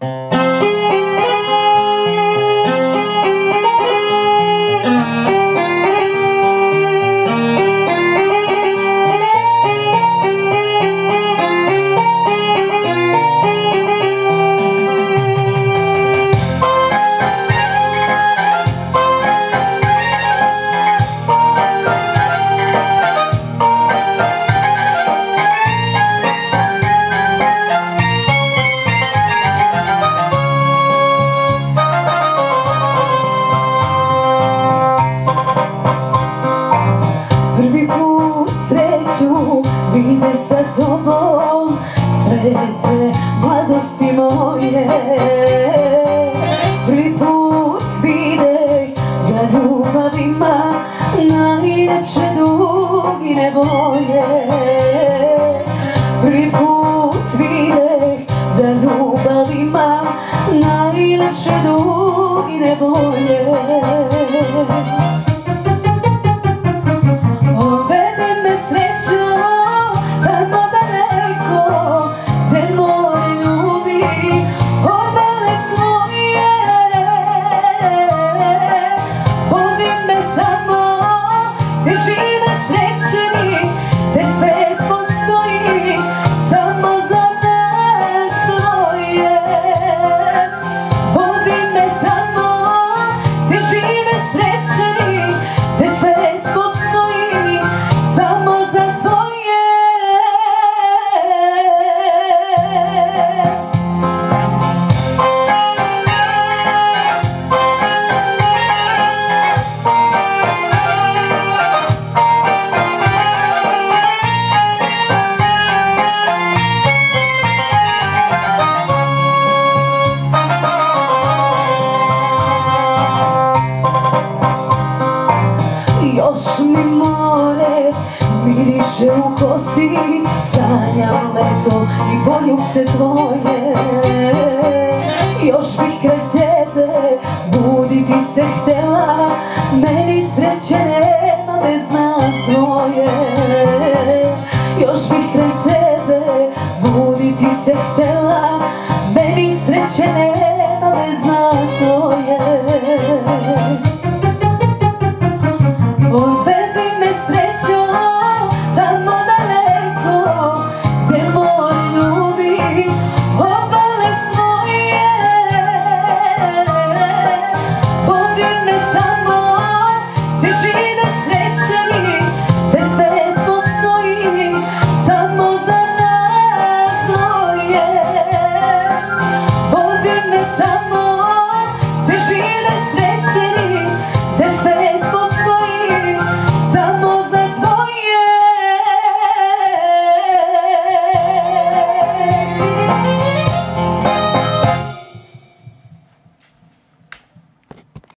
Música sjetite mladosti moje. Prvi put vide da ljubavima, najljepše dugine boje Prvi put vide da ljubavima, najljepše dugine boje changing miriše u kosi Sanjam leto i boljubce tvoje. Još bih kreće